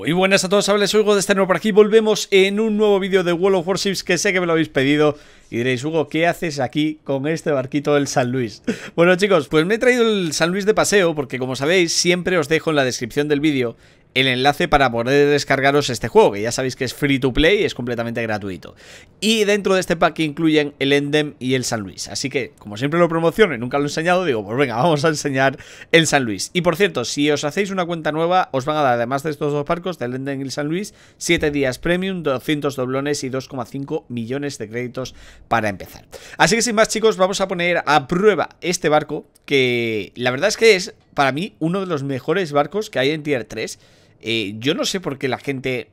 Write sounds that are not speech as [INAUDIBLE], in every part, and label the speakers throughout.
Speaker 1: Muy buenas a todos, soy Hugo de este nuevo por aquí Volvemos en un nuevo vídeo de World of Warships Que sé que me lo habéis pedido Y diréis, Hugo, ¿qué haces aquí con este barquito del San Luis? Bueno chicos, pues me he traído el San Luis de paseo Porque como sabéis, siempre os dejo en la descripción del vídeo el enlace para poder descargaros este juego, que ya sabéis que es free to play y es completamente gratuito. Y dentro de este pack incluyen el Endem y el San Luis. Así que, como siempre lo promociono y nunca lo he enseñado, digo, pues venga, vamos a enseñar el San Luis. Y por cierto, si os hacéis una cuenta nueva, os van a dar, además de estos dos barcos, del Endem y el San Luis, 7 días premium, 200 doblones y 2,5 millones de créditos para empezar. Así que sin más chicos, vamos a poner a prueba este barco, que la verdad es que es, para mí, uno de los mejores barcos que hay en Tier 3. Eh, yo no sé por qué la gente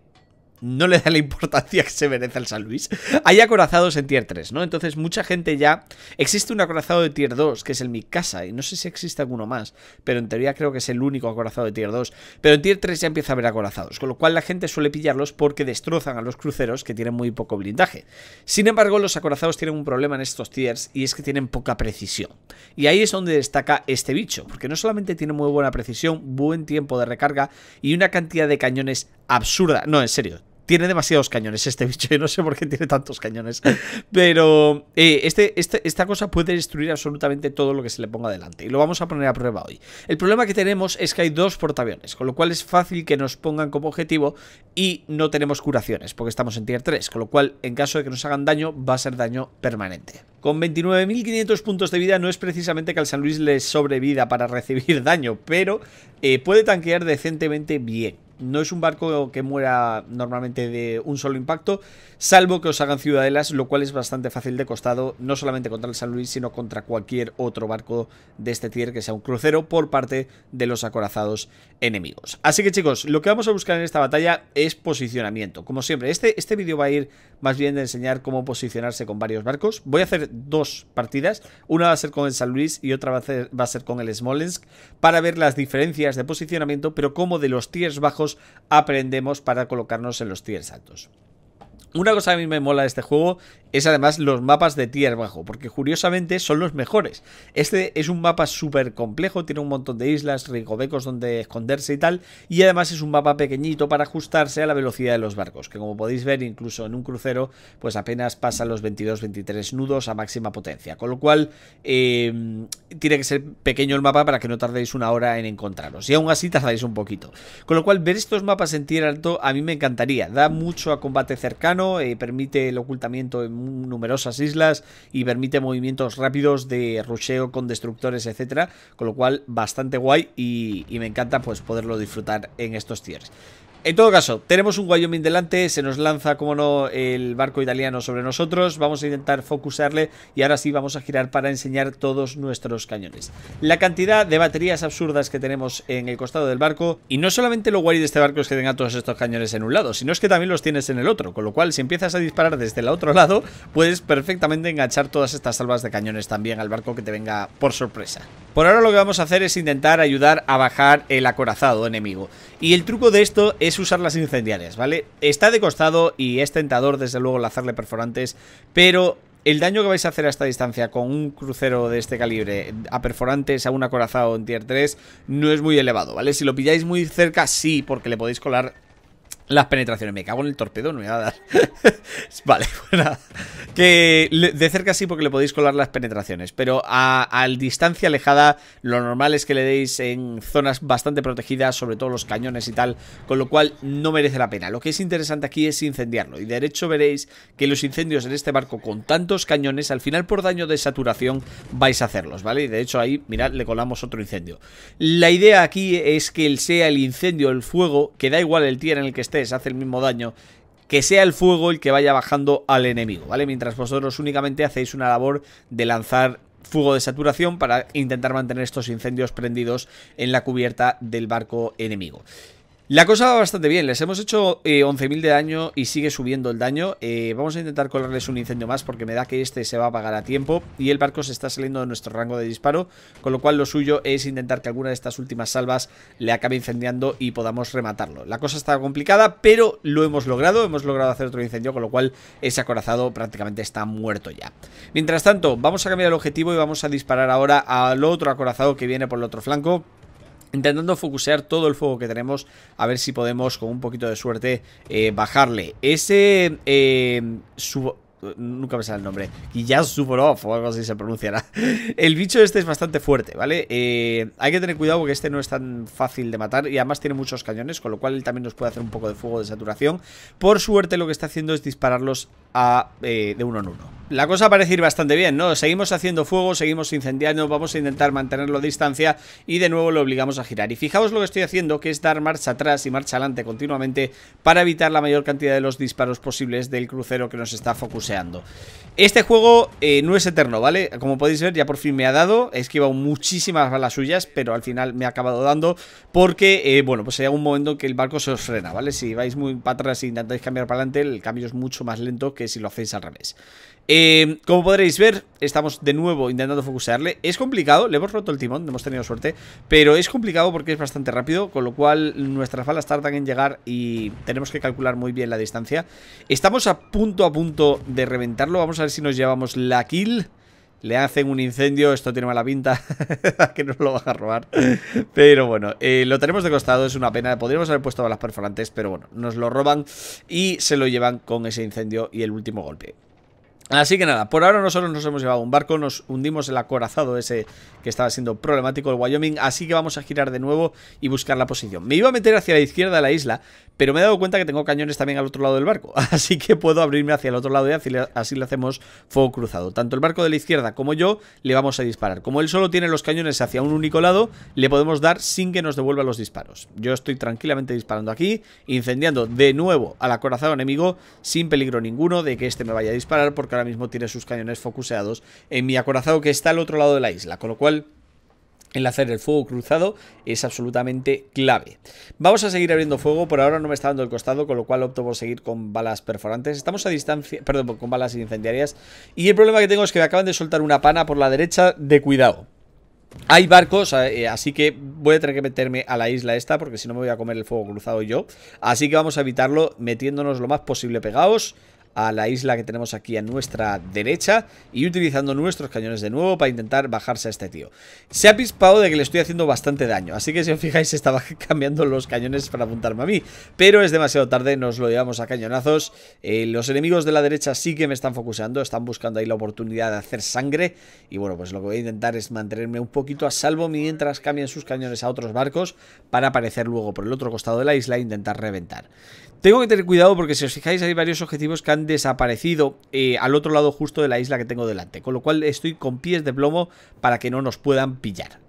Speaker 1: no le da la importancia que se merece el San Luis. Hay acorazados en tier 3, ¿no? Entonces mucha gente ya... Existe un acorazado de tier 2, que es el Mi Casa, y no sé si existe alguno más, pero en teoría creo que es el único acorazado de tier 2. Pero en tier 3 ya empieza a haber acorazados, con lo cual la gente suele pillarlos porque destrozan a los cruceros que tienen muy poco blindaje. Sin embargo, los acorazados tienen un problema en estos tiers, y es que tienen poca precisión. Y ahí es donde destaca este bicho, porque no solamente tiene muy buena precisión, buen tiempo de recarga y una cantidad de cañones absurda. No, en serio, tiene demasiados cañones este bicho. Yo no sé por qué tiene tantos cañones. Pero eh, este, este, esta cosa puede destruir absolutamente todo lo que se le ponga delante. Y lo vamos a poner a prueba hoy. El problema que tenemos es que hay dos portaaviones. Con lo cual es fácil que nos pongan como objetivo. Y no tenemos curaciones. Porque estamos en tier 3. Con lo cual, en caso de que nos hagan daño, va a ser daño permanente. Con 29.500 puntos de vida no es precisamente que al San Luis le sobrevida para recibir daño. Pero eh, puede tanquear decentemente bien. No es un barco que muera normalmente de un solo impacto, salvo que os hagan ciudadelas, lo cual es bastante fácil de costado, no solamente contra el San Luis, sino contra cualquier otro barco de este tier que sea un crucero por parte de los acorazados enemigos. Así que chicos, lo que vamos a buscar en esta batalla es posicionamiento. Como siempre, este, este vídeo va a ir más bien de enseñar cómo posicionarse con varios barcos. Voy a hacer dos partidas, una va a ser con el San Luis y otra va a, ser, va a ser con el Smolensk, para ver las diferencias de posicionamiento, pero cómo de los tiers bajos aprendemos para colocarnos en los tiers altos. Una cosa que a mí me mola de este juego es además los mapas de tier bajo, porque curiosamente son los mejores. Este es un mapa súper complejo, tiene un montón de islas, ricovecos donde esconderse y tal, y además es un mapa pequeñito para ajustarse a la velocidad de los barcos, que como podéis ver incluso en un crucero, pues apenas pasan los 22-23 nudos a máxima potencia, con lo cual eh, tiene que ser pequeño el mapa para que no tardéis una hora en encontraros, y aún así tardáis un poquito. Con lo cual ver estos mapas en tier alto a mí me encantaría, da mucho a combate cercano, eh, permite el ocultamiento en numerosas islas y permite movimientos rápidos de rusheo con destructores, etcétera, con lo cual bastante guay y, y me encanta pues poderlo disfrutar en estos tiers. En todo caso, tenemos un Wyoming delante, se nos lanza, como no, el barco italiano sobre nosotros, vamos a intentar focusarle y ahora sí vamos a girar para enseñar todos nuestros cañones. La cantidad de baterías absurdas que tenemos en el costado del barco, y no solamente lo guay de este barco es que tenga todos estos cañones en un lado, sino es que también los tienes en el otro, con lo cual si empiezas a disparar desde el otro lado, puedes perfectamente enganchar todas estas salvas de cañones también al barco que te venga por sorpresa. Por ahora lo que vamos a hacer es intentar ayudar a bajar el acorazado enemigo. Y el truco de esto es usar las incendiarias, ¿vale? Está de costado y es tentador desde luego lanzarle perforantes, pero el daño que vais a hacer a esta distancia con un crucero de este calibre a perforantes a un acorazado en tier 3 no es muy elevado, ¿vale? Si lo pilláis muy cerca, sí, porque le podéis colar las penetraciones. Me cago en el torpedo, no me va a dar. [LAUGHS] vale, bueno. Que de cerca sí porque le podéis colar las penetraciones. Pero a, distancia alejada, lo normal es que le deis en zonas bastante protegidas, sobre todo los cañones y tal. Con lo cual no merece la pena. Lo que es interesante aquí es incendiarlo. Y de hecho veréis que los incendios en este barco con tantos cañones, al final por daño de saturación vais a hacerlos, ¿vale? Y de hecho ahí, mirad, le colamos otro incendio. La idea aquí es que sea el incendio, el fuego, que da igual el tier en el que esté hace el mismo daño, que sea el fuego el que vaya bajando al enemigo, ¿vale? Mientras vosotros únicamente hacéis una labor de lanzar fuego de saturación para intentar mantener estos incendios prendidos en la cubierta del barco enemigo. La cosa va bastante bien, les hemos hecho 11.000 eh, de daño y sigue subiendo el daño. Eh, Vamos a intentar colarles un incendio más porque me da que este se va a apagar a tiempo Y el barco se está saliendo de nuestro rango de disparo Con lo cual lo suyo es intentar que alguna de estas últimas salvas le acabe incendiando y podamos rematarlo. La cosa está complicada pero lo hemos logrado, hemos logrado hacer otro incendio Con lo cual ese acorazado prácticamente está muerto ya. Mientras tanto, vamos a cambiar el objetivo y vamos a disparar ahora al otro acorazado que viene por el otro flanco intentando focusear todo el fuego que tenemos a ver si podemos con un poquito de suerte eh, bajarle ese eh, Nunca me sale el nombre. Kiyaz Suborov o algo así se pronunciará. [LAUGHS] El bicho este es bastante fuerte, ¿vale? Eh, hay que tener cuidado porque este no es tan fácil de matar y además tiene muchos cañones, con lo cual él también nos puede hacer un poco de fuego de saturación. Por suerte lo que está haciendo es dispararlos a, de uno en uno. La cosa parece ir bastante bien, ¿no? Seguimos haciendo fuego, seguimos incendiando, vamos a intentar mantenerlo a distancia y de nuevo lo obligamos a girar. Y fijaos lo que estoy haciendo, que es dar marcha atrás y marcha adelante continuamente para evitar la mayor cantidad de los disparos posibles del crucero que nos está focuseando. Este juego eh, no es eterno, ¿vale? Como podéis ver, ya por fin me ha dado, he esquivado muchísimas balas suyas, pero al final me ha acabado dando porque, eh, bueno, pues hay un momento en que el barco se os frena, ¿vale? Si vais muy para atrás e intentáis cambiar para adelante, el cambio es mucho más lento que si lo hacéis al revés. Eh, como podréis ver, estamos de nuevo intentando focusearle. Es complicado, le hemos roto el timón, hemos tenido suerte, pero es complicado porque es bastante rápido, con lo cual nuestras balas tardan en llegar y tenemos que calcular muy bien la distancia. Estamos a punto a punto de reventarlo, vamos a ver si nos llevamos la kill. Le hacen un incendio, esto tiene mala pinta, [LAUGHS] que nos lo van a robar. Pero bueno, eh, lo tenemos de costado, es una pena. Podríamos haber puesto balas perforantes, pero bueno, nos lo roban y se lo llevan con ese incendio y el último golpe. Así que nada, por ahora nosotros nos hemos llevado un barco, nos hundimos el acorazado ese que estaba siendo problemático, el Wyoming, así que vamos a girar de nuevo y buscar la posición. Me iba a meter hacia la izquierda de la isla, pero me he dado cuenta que tengo cañones también al otro lado del barco, [LAUGHS] así que puedo abrirme hacia el otro lado y así le hacemos fuego cruzado. Tanto el barco de la izquierda como yo le vamos a disparar. Como él solo tiene los cañones hacia un único lado, le podemos dar sin que nos devuelva los disparos. Yo estoy tranquilamente disparando aquí, incendiando de nuevo al acorazado enemigo sin peligro ninguno de que este me vaya a disparar porque ahora mismo tiene sus cañones focuseados en mi acorazado que está al otro lado de la isla, con lo cual el hacer el fuego cruzado es absolutamente clave. Vamos a seguir abriendo fuego, por ahora no me está dando el costado, con lo cual opto por seguir con balas perforantes. Estamos a distancia, perdón, con balas incendiarias. Y el problema que tengo es que me acaban de soltar una pana por la derecha de cuidado. Hay barcos, eh, así que voy a tener que meterme a la isla esta, porque si no me voy a comer el fuego cruzado yo. Así que vamos a evitarlo metiéndonos lo más posible pegados a la isla que tenemos aquí a nuestra derecha y utilizando nuestros cañones de nuevo para intentar bajarse a este tío. Se ha pispado de que le estoy haciendo bastante daño, así que si os fijáis estaba [LAUGHS] cambiando los cañones para apuntarme a mí, pero es demasiado tarde, nos lo llevamos a cañonazos. Eh, los enemigos de la derecha sí que me están focusando, están buscando ahí la oportunidad de hacer sangre y bueno, pues lo que voy a intentar es mantenerme un poquito a salvo mientras cambian sus cañones a otros barcos para aparecer luego por el otro costado de la isla e intentar reventar. Tengo que tener cuidado porque si os fijáis hay varios objetivos que han desaparecido eh, al otro lado justo de la isla que tengo delante. Con lo cual estoy con pies de plomo para que no nos puedan pillar.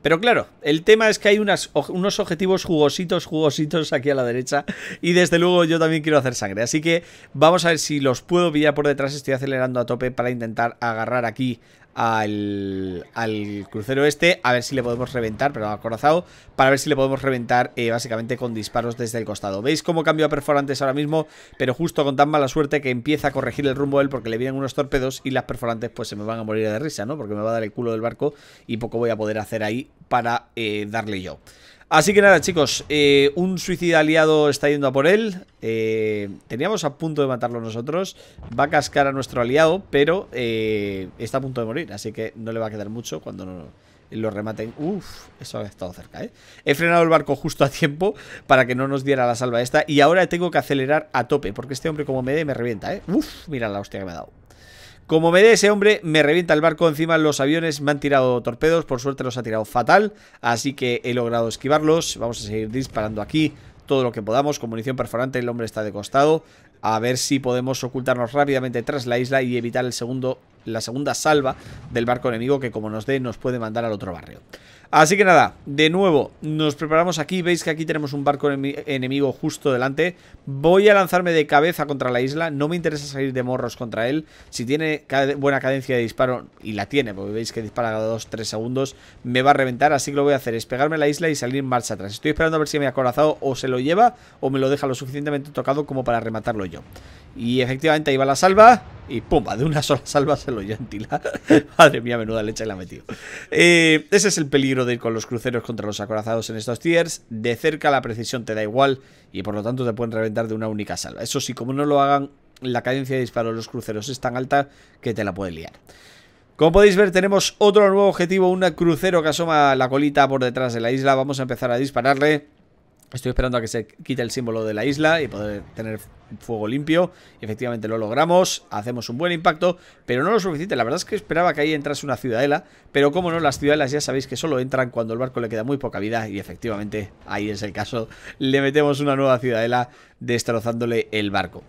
Speaker 1: Pero claro, el tema es que hay unos objetivos jugositos, jugositos aquí a la derecha y desde luego yo también quiero hacer sangre. Así que vamos a ver si los puedo pillar por detrás, estoy acelerando a tope para intentar agarrar aquí al, crucero este, a ver si le podemos reventar, pero acorazado, para ver si le podemos reventar eh, básicamente con disparos desde el costado. ¿Veis cómo cambio a perforantes ahora mismo? Pero justo con tan mala suerte que empieza a corregir el rumbo él porque le vienen unos torpedos y las perforantes pues se me van a morir de risa, ¿no? Porque me va a dar el culo del barco y poco voy a poder hacer ahí para eh, darle yo. Así que nada, chicos, eh, un suicida aliado está yendo a por él. Eh, teníamos a punto de matarlo nosotros. Va a cascar a nuestro aliado, pero eh, está a punto de morir. Así que no le va a quedar mucho cuando lo rematen. Uf, eso ha estado cerca, ¿eh? He frenado el barco justo a tiempo para que no nos diera la salva esta. Y ahora tengo que acelerar a tope, porque este hombre como me dé me revienta, ¿eh? Uf, mira la hostia que me ha dado. Como me dé ese hombre, me revienta el barco. Encima los aviones me han tirado torpedos. Por suerte los ha tirado fatal. Así que he logrado esquivarlos. Vamos a seguir disparando aquí todo lo que podamos. Con munición perforante el hombre está de costado. A ver si podemos ocultarnos rápidamente tras la isla y evitar el segundo, la segunda salva del barco enemigo que como nos dé nos puede mandar al otro barrio. Así que nada, de nuevo, nos preparamos aquí, veis que aquí tenemos un barco enemigo justo delante. Voy a lanzarme de cabeza contra la isla, no me interesa salir de morros contra él. Si tiene buena cadencia de disparo, y la tiene, porque veis que dispara cada 2-3 segundos Me va a reventar, así que lo voy a hacer, es pegarme a la isla y salir en marcha atrás. Estoy esperando a ver si me ha acorazado o se lo lleva o me lo deja lo suficientemente tocado como para rematarlo yo. Y efectivamente ahí va la salva y pumba, de una sola salva se lo tila. [LAUGHS] Madre mía, menuda leche la ha metido. Eh, ese es el peligro de ir con los cruceros contra los acorazados en estos tiers. De cerca la precisión te da igual y por lo tanto te pueden reventar de una única salva. Eso sí, como no lo hagan, la cadencia de disparo de los cruceros es tan alta que te la puede liar. Como podéis ver tenemos otro nuevo objetivo, un crucero que asoma la colita por detrás de la isla. Vamos a empezar a dispararle. Estoy esperando a que se quite el símbolo de la isla y poder tener fuego limpio. Efectivamente lo logramos, hacemos un buen impacto, pero no lo suficiente. La verdad es que esperaba que ahí entrase una ciudadela, pero como no, las ciudadelas ya sabéis que solo entran cuando el barco le queda muy poca vida. Y efectivamente, ahí es el caso. Le metemos una nueva ciudadela destrozándole el barco.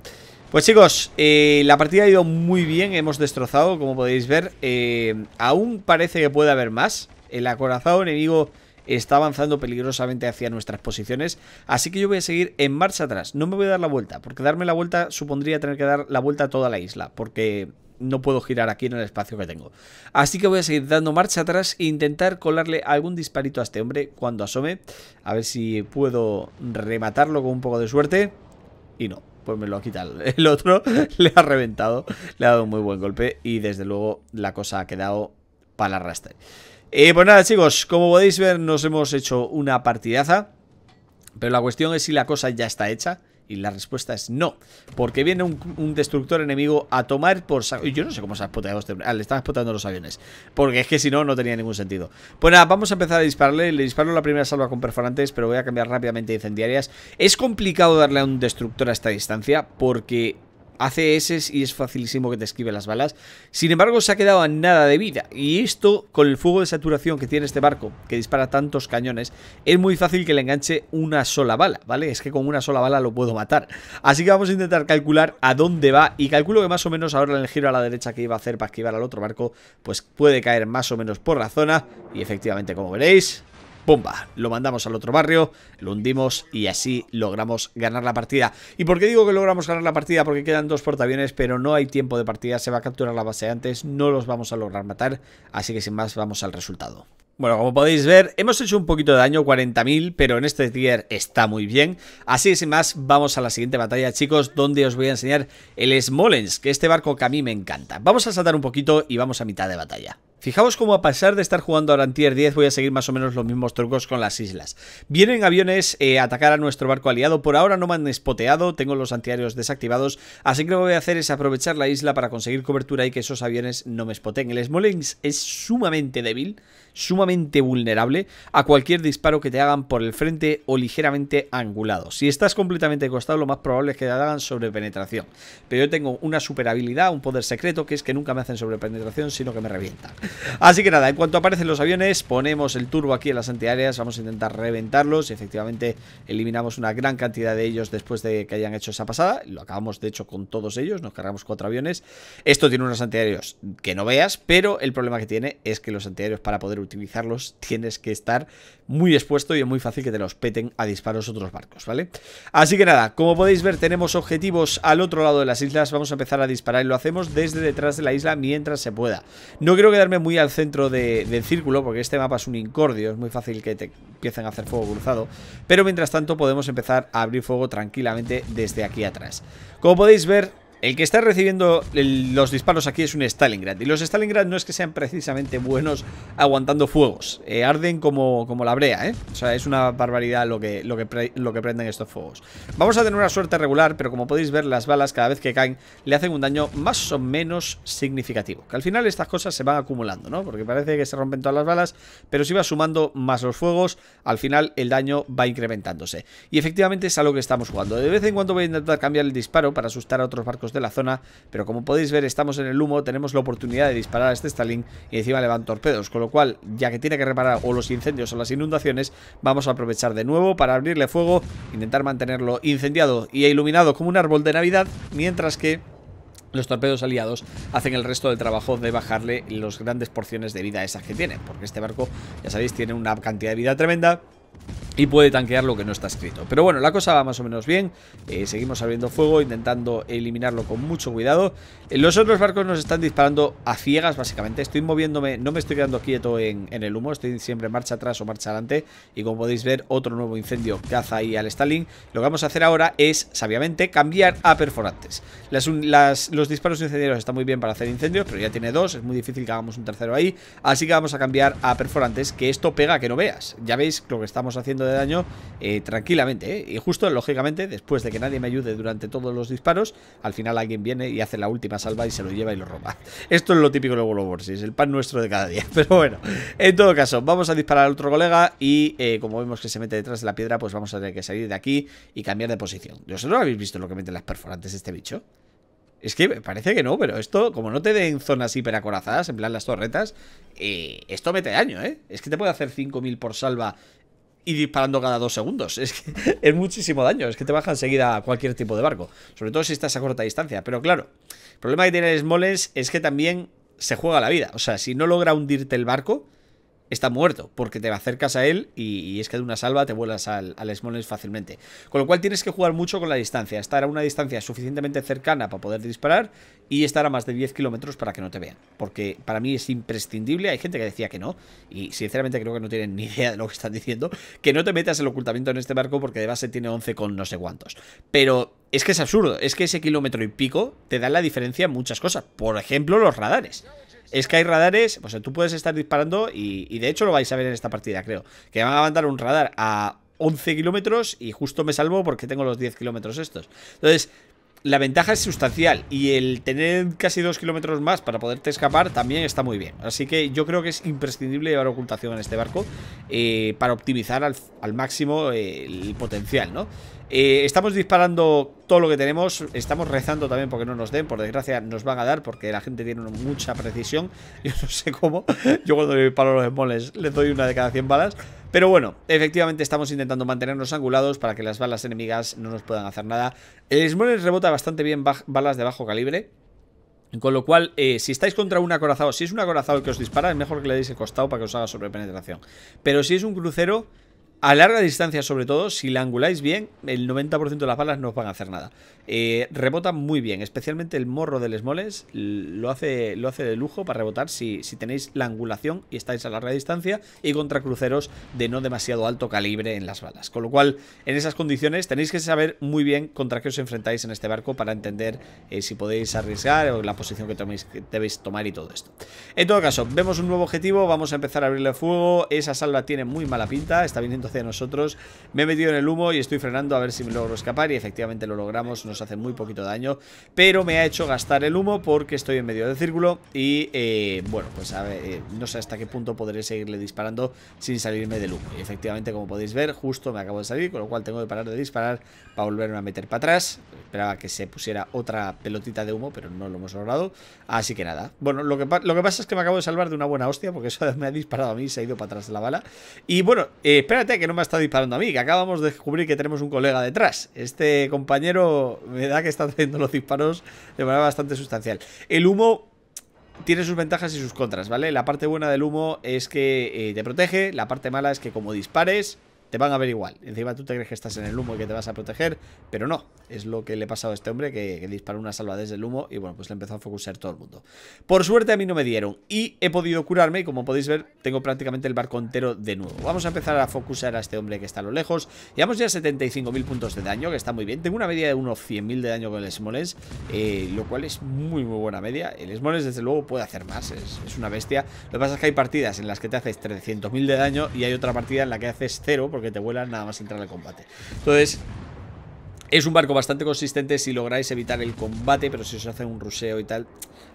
Speaker 1: Pues chicos, eh, la partida ha ido muy bien, hemos destrozado, como podéis ver. Eh, aún parece que puede haber más. El acorazado enemigo está avanzando peligrosamente hacia nuestras posiciones, así que yo voy a seguir en marcha atrás. No me voy a dar la vuelta, porque darme la vuelta supondría tener que dar la vuelta a toda la isla, porque no puedo girar aquí en el espacio que tengo. Así que voy a seguir dando marcha atrás e intentar colarle algún disparito a este hombre cuando asome, a ver si puedo rematarlo con un poco de suerte. Y no, pues me lo ha quitado. El otro [LAUGHS] le ha reventado, le ha dado un muy buen golpe y desde luego la cosa ha quedado para arrastre. Eh, pues nada chicos, como podéis ver nos hemos hecho una partidaza Pero la cuestión es si la cosa ya está hecha y la respuesta es no, porque viene un, destructor enemigo a tomar por Y Yo no sé cómo se ha spoteado este... Ah, le están explotando los aviones. Porque es que si no, no tenía ningún sentido. Pues nada, vamos a empezar a dispararle. Le disparo la primera salva con perforantes, pero voy a cambiar rápidamente incendiarias. Es complicado darle a un destructor a esta distancia, porque hace S y es facilísimo que te esquive las balas. Sin embargo, se ha quedado a nada de vida. Y esto, con el fuego de saturación que tiene este barco, que dispara tantos cañones, es muy fácil que le enganche una sola bala, ¿vale? Es que con una sola bala lo puedo matar. Así que vamos a intentar calcular a dónde va. Y calculo que más o menos ahora en el giro a la derecha que iba a hacer para esquivar al otro barco, pues puede caer más o menos por la zona. Y efectivamente, como veréis, ¡Pumba! Lo mandamos al otro barrio, lo hundimos y así logramos ganar la partida. ¿Y por qué digo que logramos ganar la partida? Porque quedan dos portaaviones, pero no hay tiempo de partida, se va a capturar la base antes, no los vamos a lograr matar, así que sin más vamos al resultado. Bueno, como podéis ver, hemos hecho un poquito de daño, 40.000, pero en este tier está muy bien. Así que sin más, vamos a la siguiente batalla, chicos, donde os voy a enseñar el Smolensk, que este barco que a mí me encanta. Vamos a saltar un poquito y vamos a mitad de batalla. Fijaos cómo a pesar de estar jugando ahora en tier 10 voy a seguir más o menos los mismos trucos con las islas. Vienen aviones eh, a atacar a nuestro barco aliado, por ahora no me han espoteado, tengo los antiaéreos desactivados, así que lo que voy a hacer es aprovechar la isla para conseguir cobertura y que esos aviones no me spoten. El Smolensk es sumamente débil, sumamente vulnerable a cualquier disparo que te hagan por el frente o ligeramente angulado. Si estás completamente costado, lo más probable es que te hagan sobrepenetración. Pero yo tengo una super habilidad, un poder secreto, que es que nunca me hacen sobrepenetración, sino que me revientan. Así que nada, en cuanto aparecen los aviones, ponemos el turbo aquí en las antiaéreas, vamos a intentar reventarlos y efectivamente eliminamos una gran cantidad de ellos después de que hayan hecho esa pasada. Lo acabamos de hecho con todos ellos, nos cargamos cuatro aviones. Esto tiene unos antiaéreos que no veas, pero el problema que tiene es que los antiaéreos para poder utilizarlos tienes que estar muy expuesto y es muy fácil que te los peten a disparos otros barcos, ¿vale? Así que nada, como podéis ver tenemos objetivos al otro lado de las islas, vamos a empezar a disparar y lo hacemos desde detrás de la isla mientras se pueda. No quiero quedarme muy al centro del círculo porque este mapa es un incordio, es muy fácil que te empiecen a hacer fuego cruzado, pero mientras tanto podemos empezar a abrir fuego tranquilamente desde aquí atrás. Como podéis ver, el que está recibiendo los disparos aquí es un Stalingrad. Y los Stalingrad no es que sean precisamente buenos aguantando fuegos. Eh, arden como, como la brea, ¿eh? O sea, es una barbaridad lo que, lo, que lo que prenden estos fuegos. Vamos a tener una suerte regular, pero como podéis ver, las balas cada vez que caen le hacen un daño más o menos significativo. Que al final estas cosas se van acumulando, ¿no? Porque parece que se rompen todas las balas, pero si va sumando más los fuegos, al final el daño va incrementándose. Y efectivamente es algo que estamos jugando. De vez en cuando voy a intentar cambiar el disparo para asustar a otros barcos de la zona, pero como podéis ver estamos en el humo, tenemos la oportunidad de disparar a este Stalin y encima le van torpedos, con lo cual, ya que tiene que reparar o los incendios o las inundaciones, vamos a aprovechar de nuevo para abrirle fuego, intentar mantenerlo incendiado y iluminado como un árbol de Navidad, mientras que los torpedos aliados hacen el resto del trabajo de bajarle las grandes porciones de vida esas que tiene, porque este barco, ya sabéis, tiene una cantidad de vida tremenda y puede tanquear lo que no está escrito. Pero bueno, la cosa va más o menos bien. Eh, seguimos abriendo fuego, intentando eliminarlo con mucho cuidado. Eh, los otros barcos nos están disparando a ciegas, básicamente. Estoy moviéndome, no me estoy quedando quieto en, el humo. Estoy siempre marcha atrás o marcha adelante. Y como podéis ver, otro nuevo incendio caza ahí al Stalin. Lo que vamos a hacer ahora es, sabiamente, cambiar a perforantes. los disparos incendiarios están muy bien para hacer incendios, pero ya tiene dos. Es muy difícil que hagamos un tercero ahí. Así que vamos a cambiar a perforantes, que esto pega que no veas. Ya veis lo que estamos haciendo de daño eh, tranquilamente, ¿eh? Y justo, lógicamente, después de que nadie me ayude durante todos los disparos, al final alguien viene y hace la última salva y se lo lleva y lo roba. [LAUGHS] Esto es lo típico de World of es el pan nuestro de cada día. [LAUGHS] Pero bueno, en todo caso, vamos a disparar al otro colega y eh, como vemos que se mete detrás de la piedra, pues vamos a tener que salir de aquí y cambiar de posición. ¿Vosotros habéis visto lo que meten las perforantes de este bicho? Es que parece que no, pero esto, como no te den zonas hiperacorazadas, en plan las torretas, eh, esto mete daño, ¿eh? Es que te puede hacer 5000 por salva y disparando cada dos segundos. [LAUGHS] Es que es muchísimo daño. Es que te baja enseguida cualquier tipo de barco. Sobre todo si estás a corta distancia. Pero claro, el problema que tiene el Smollens es que también se juega la vida. O sea, si no logra hundirte el barco, está muerto, porque te acercas a él y, es que de una salva te vuelas al, al fácilmente. Con lo cual tienes que jugar mucho con la distancia, estar a una distancia suficientemente cercana para poder disparar y estar a más de 10 kilómetros para que no te vean. Porque para mí es imprescindible, hay gente que decía que no, y sinceramente creo que no tienen [LAUGHS] ni idea de lo que están diciendo, que no te metas el ocultamiento en este barco porque de base tiene 11 con no sé cuántos. Pero es que es absurdo, es que ese kilómetro y pico te da la diferencia en muchas cosas. Por ejemplo, los radares es que hay radares, pues tú puedes estar disparando y, de hecho lo vais a ver en esta partida, creo, que van a mandar un radar a 11 kilómetros y justo me salvo porque tengo los 10 kilómetros estos. Entonces, la ventaja es sustancial y el tener casi 2 kilómetros más para poderte escapar también está muy bien. Así que yo creo que es imprescindible llevar ocultación en este barco eh, para optimizar al, máximo eh, el potencial, ¿no? Eh, estamos disparando todo lo que tenemos. Estamos rezando también porque no nos den. Por desgracia nos van a dar porque la gente tiene mucha precisión. [LAUGHS] Yo no sé cómo. Yo cuando le disparo los moles les doy una de cada 100 balas. Pero bueno, efectivamente estamos intentando mantenernos angulados para que las balas enemigas no nos puedan hacer nada. El Smollens rebota bastante bien balas de bajo calibre. Con lo cual, eh, si estáis contra un acorazado, si es un acorazado el que os dispara, es mejor que le deis el costado para que os haga sobrepenetración. Pero si es un crucero, a larga distancia, sobre todo, si la anguláis bien, el 90% de las balas no os van a hacer nada. Eh, rebota muy bien, especialmente el morro del Smoles lo hace, lo hace de lujo para rebotar si, si tenéis la angulación y estáis a larga distancia y contra cruceros de no demasiado alto calibre en las balas. Con lo cual, en esas condiciones tenéis que saber muy bien contra qué os enfrentáis en este barco para entender eh, si podéis arriesgar o la posición que, toméis, que debéis tomar y todo esto. En todo caso, vemos un nuevo objetivo, vamos a empezar a abrirle fuego. Esa salva tiene muy mala pinta, está viniendo hacia nosotros. Me he metido en el humo y estoy frenando a ver si me logro escapar y efectivamente lo logramos hace muy poquito daño, pero me ha hecho gastar el humo porque estoy en medio del círculo y eh, bueno, pues eh, no sé hasta qué punto podré seguirle disparando sin salirme del humo. Y efectivamente, como podéis ver, justo me acabo de salir, con lo cual tengo que parar de disparar para volverme a meter para atrás. Esperaba que se pusiera otra pelotita de humo, pero no lo hemos logrado. Así que nada. Bueno, lo que, lo que pasa es que me acabo de salvar de una buena hostia, porque eso [LAUGHS] me ha disparado a mí y se ha ido para atrás de la bala. Y bueno, eh, espérate que no me estado disparando a mí, que acabamos de descubrir que tenemos un colega detrás. Este compañero me da que está haciendo los disparos de manera bastante sustancial. El humo tiene sus ventajas y sus contras, ¿vale? La parte buena del humo es que eh, te protege, la parte mala es que como dispares te van a ver igual. Encima tú te crees que estás en el humo y que te vas a proteger, pero no. Es lo que le pasado a este hombre que, disparó una salva desde el humo y bueno, pues le empezó a focusar todo el mundo. Por suerte a mí no me dieron y he podido curarme y como podéis ver tengo prácticamente el barco entero de nuevo. Vamos a empezar a focusar a este hombre que está a lo lejos. Llevamos ya 75.000 puntos de daño, que está muy bien. Tengo una media de unos 100.000 de daño con el Smollens, eh, lo cual es muy muy buena media. El Smollens desde luego puede hacer más, es, es, una bestia. Lo que pasa es que hay partidas en las que te haces 300.000 de daño y hay otra partida en la que haces cero porque te vuelan nada más entrar al combate. Entonces, es un barco bastante consistente si lográis evitar el combate, pero si os hace un ruseo y tal,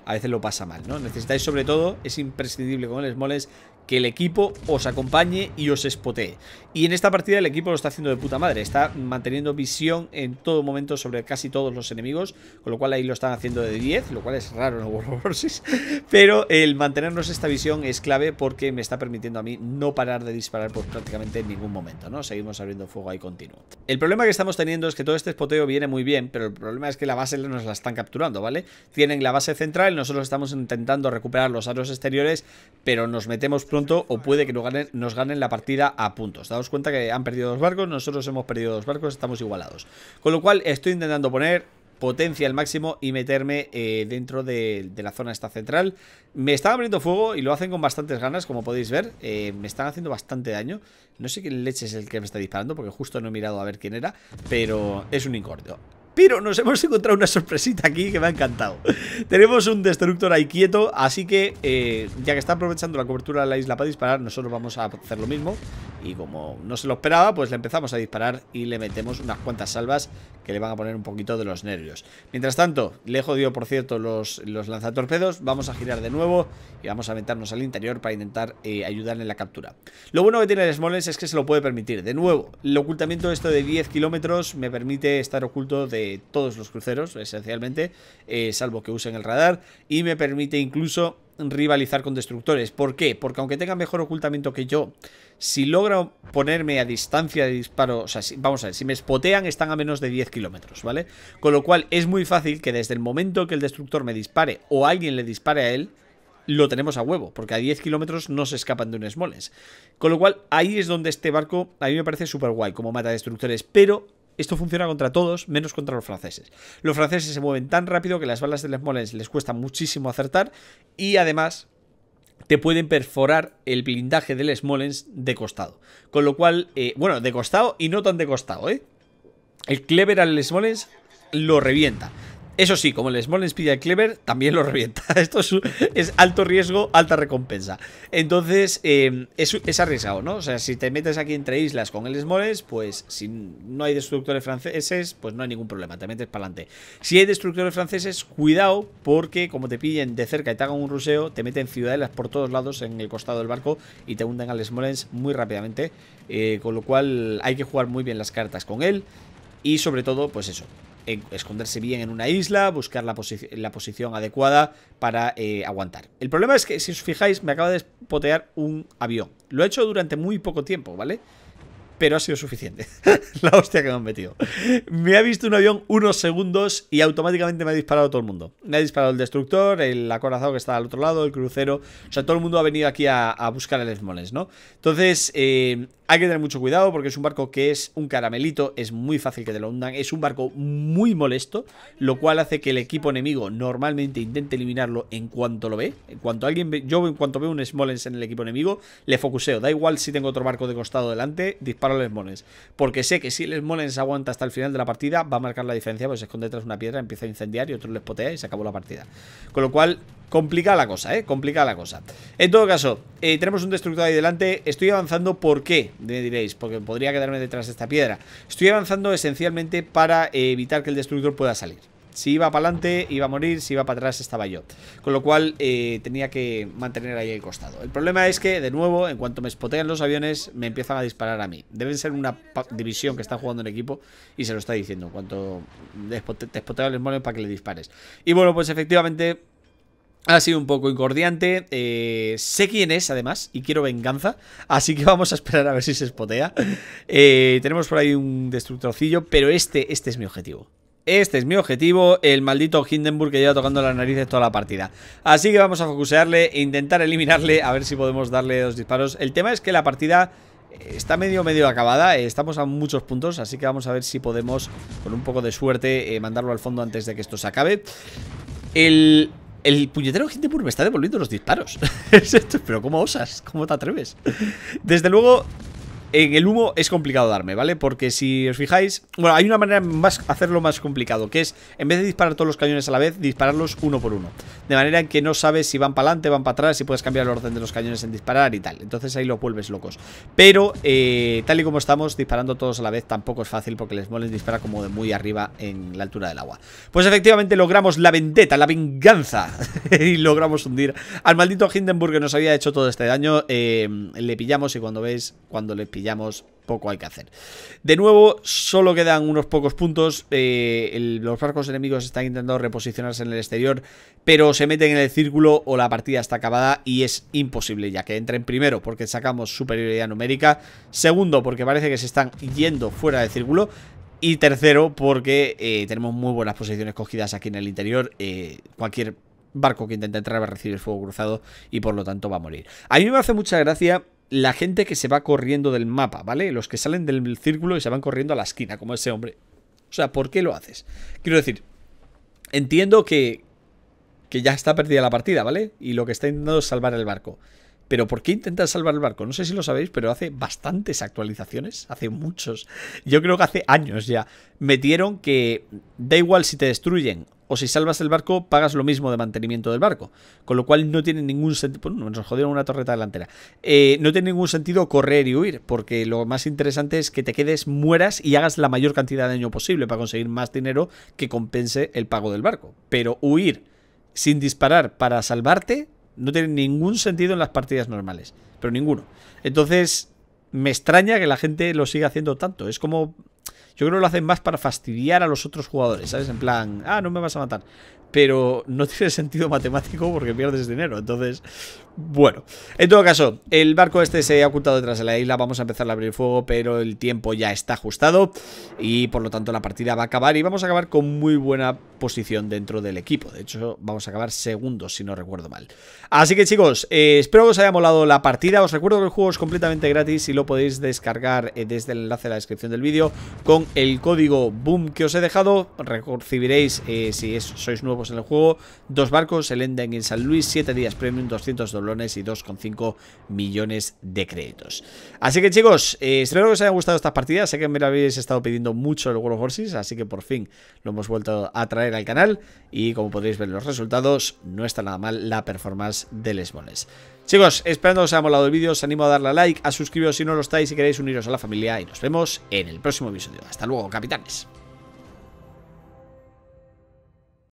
Speaker 1: a veces lo pasa mal, ¿no? Necesitáis sobre todo, es imprescindible con el Smoles que el equipo os acompañe y os espotee. Y en esta partida el equipo lo está haciendo de puta madre. Está manteniendo visión en todo momento sobre casi todos los enemigos. Con lo cual ahí lo están haciendo de 10. Lo cual es raro en World of Warcraft. Pero el mantenernos esta visión es clave porque me está permitiendo a mí no parar de disparar por prácticamente en ningún momento. ¿no? Seguimos abriendo fuego ahí continuo. El problema que estamos teniendo es que todo este espoteo viene muy bien. Pero el problema es que la base nos la están capturando, ¿vale? Tienen la base central. Nosotros estamos intentando recuperar los aros exteriores. Pero nos metemos pronto o puede que nos ganen, la partida a puntos. Daos cuenta que han perdido dos barcos, nosotros hemos perdido dos barcos, estamos igualados. Con lo cual estoy intentando poner potencia al máximo y meterme eh, dentro de, la zona esta central. Me están abriendo fuego y lo hacen con bastantes ganas, como podéis ver. Eh, me están haciendo bastante daño. No sé quién leche es el que me está disparando, porque justo no he mirado a ver quién era, pero es un incordio. Pero nos hemos encontrado una sorpresita aquí que me ha encantado. Tenemos un destructor ahí quieto, así que eh, ya que está aprovechando la cobertura de la isla para disparar, nosotros vamos a hacer lo mismo Y como no se lo esperaba, pues le empezamos a disparar y le metemos unas cuantas salvas que le van a poner un poquito de los nervios. Mientras tanto, le he jodido, por cierto, los, los lanzatorpedos. Vamos a girar de nuevo y vamos a meternos al interior para intentar eh, ayudar en la captura. Lo bueno que tiene el Smolensk es que se lo puede permitir. De nuevo, el ocultamiento esto de 10 kilómetros me permite estar oculto de todos los cruceros, esencialmente, eh, salvo que usen el radar, y me permite incluso rivalizar con destructores. ¿Por qué? Porque aunque tenga mejor ocultamiento que yo, si logro ponerme a distancia de disparo, o sea, vamos a ver, si me spotean están a menos de 10 kilómetros, ¿vale? Con lo cual es muy fácil que desde el momento que el destructor me dispare o alguien le dispare a él, lo tenemos a huevo, porque a 10 kilómetros no se escapan de un Smolensk. Con lo cual ahí es donde este barco a mí me parece súper guay como mata destructores, pero esto funciona contra todos, menos contra los franceses. Los franceses se mueven tan rápido que las balas del Smolensk les cuesta muchísimo acertar y además te pueden perforar el blindaje del Smolensk de costado. Con lo cual, eh, bueno, de costado y no tan de costado, ¿eh? El Clever al Smolensk lo revienta. Eso sí, como el Smolensk pilla el Clever, también lo revienta. [LAUGHS] Esto es, alto riesgo, alta recompensa. Entonces, eh, es, arriesgado, ¿no? O sea, si te metes aquí entre islas con el Smolensk, pues si no hay destructores franceses, pues no hay ningún problema, te metes para adelante. Si hay destructores franceses, cuidado, porque como te pillen de cerca y te hagan un ruseo, te meten ciudadelas por todos lados en el costado del barco y te hunden al Smolensk muy rápidamente. Eh, con lo cual hay que jugar muy bien las cartas con él. Y sobre todo, pues eso, esconderse bien en una isla, buscar la, la posición adecuada para eh, aguantar. El problema es que, si os fijáis, me acaba de potear un avión. Lo he hecho durante muy poco tiempo, ¿vale? Pero ha sido suficiente. [LAUGHS] la hostia que me han metido. Me ha visto un avión unos segundos y automáticamente me ha disparado todo el mundo. Me ha disparado el destructor, el acorazado que está al otro lado, el crucero. O sea, todo el mundo ha venido aquí a, buscar el Smolensk, ¿no? Entonces, eh, hay que tener mucho cuidado porque es un barco que es un caramelito, es muy fácil que te lo hundan. Es un barco muy molesto, lo cual hace que el equipo enemigo normalmente intente eliminarlo en cuanto lo ve. En cuanto alguien ve, yo en cuanto veo un Smolensk en el equipo enemigo, le focuseo. Da igual si tengo otro barco de costado delante, el Smolensk. Porque sé que si el Smolensk aguanta hasta el final de la partida, va a marcar la diferencia, pues se esconde tras una piedra, empieza a incendiar y otro le espotea y se acabó la partida. Con lo cual, complica la cosa, ¿eh? Complica la cosa. En todo caso, eh, tenemos un destructor ahí delante. Estoy avanzando, ¿por qué? Me diréis, porque podría quedarme detrás de esta piedra. Estoy avanzando esencialmente para evitar que el destructor pueda salir. Si iba para adelante, iba a morir. Si iba para atrás, estaba yo. Con lo cual, eh, tenía que mantener ahí el costado. El problema es que, de nuevo, en cuanto me spotean los aviones, me empiezan a disparar a mí. Deben ser una división que está jugando en equipo y se lo está diciendo. En cuanto te spotean moles para que le dispares. Y bueno, pues efectivamente ha sido un poco incordiante. Eh, sé quién es, además, y quiero venganza. Así que vamos a esperar a ver si se spotea. Eh, tenemos por ahí un destructorcillo, pero este, este es mi objetivo. Este es mi objetivo, el maldito Hindenburg que lleva tocando las narices toda la partida. Así que vamos a focusearle e intentar eliminarle, a ver si podemos darle dos disparos. El tema es que la partida está medio medio acabada, estamos a muchos puntos, así que vamos a ver si podemos, con un poco de suerte, eh, mandarlo al fondo antes de que esto se acabe. El, el puñetero Hindenburg me está devolviendo los disparos. [LAUGHS] Pero ¿cómo osas? ¿Cómo te atreves? Desde luego, en el humo es complicado darme, ¿vale? Porque si os fijáis, bueno, hay una manera más hacerlo más complicado, que es en vez de disparar todos los cañones a la vez, dispararlos uno por uno. De manera que no sabes si van para adelante, van para atrás, si puedes cambiar el orden de los cañones en disparar y tal. Entonces ahí lo vuelves locos. Pero eh, tal y como estamos, disparando todos a la vez tampoco es fácil porque les molen dispara como de muy arriba en la altura del agua. Pues efectivamente logramos la vendetta, la venganza. [LAUGHS] y logramos hundir al maldito Hindenburg que nos había hecho todo este daño. Eh, le pillamos y cuando veis, cuando le pillamos poco hay que hacer. De nuevo, solo quedan unos pocos puntos. Eh, los barcos enemigos están intentando reposicionarse en el exterior, pero se meten en el círculo o la partida está acabada y es imposible ya que entren primero porque sacamos superioridad numérica, segundo porque parece que se están yendo fuera del círculo y tercero porque eh, tenemos muy buenas posiciones cogidas aquí en el interior. Eh, cualquier barco que intente entrar va a recibir fuego cruzado y por lo tanto va a morir. A mí me hace mucha gracia la gente que se va corriendo del mapa, ¿vale? Los que salen del círculo y se van corriendo a la esquina, como ese hombre. O sea, ¿por qué lo haces? Quiero decir, entiendo que, que ya está perdida la partida, ¿vale? Y lo que está intentando es salvar el barco. Pero ¿por qué intentan salvar el barco? No sé si lo sabéis, pero hace bastantes actualizaciones, hace muchos, yo creo que hace años ya, metieron que da igual si te destruyen o si salvas el barco, pagas lo mismo de mantenimiento del barco. Con lo cual no tiene ningún sentido. Bueno, nos jodieron una torreta delantera. Eh, no tiene ningún sentido correr y huir, porque lo más interesante es que te quedes, mueras y hagas la mayor cantidad de daño posible para conseguir más dinero que compense el pago del barco. Pero huir sin disparar para salvarte no tiene ningún sentido en las partidas normales. Pero ninguno. Entonces, me extraña que la gente lo siga haciendo tanto. Es como yo creo que lo hacen más para fastidiar a los otros jugadores, ¿sabes? En plan, ah, no me vas a matar pero no [LAUGHS] tiene sentido matemático porque pierdes dinero. Entonces, bueno. En todo caso, el barco este se ha ocultado detrás de la isla. Vamos a empezar a abrir fuego, pero el tiempo ya está ajustado y por lo tanto la partida va a acabar y vamos a acabar con muy buena posición dentro del equipo. De hecho, vamos a acabar segundos, si no recuerdo mal. Así que chicos, eh, espero que os haya molado la partida. Os recuerdo que el juego es completamente gratis y lo podéis descargar eh, desde el enlace de la descripción del vídeo con el código BOOM que os he dejado. Recibiréis, eh, si sois nuevos en el juego, dos barcos, el Ending en San Luis, 7 días premium, 200 doblones y 2,5 millones de créditos. Así que chicos, espero que os haya gustado estas partidas, sé que me lo habéis estado pidiendo mucho el World of Horses, así que por fin lo hemos vuelto a traer al canal y como podéis ver los resultados, no está nada mal la performance de Les Chicos, esperando que os haya molado el vídeo, os animo a darle a like, a suscribiros si no lo estáis y queréis uniros a la familia y nos vemos en el próximo episodio. Hasta luego, capitanes.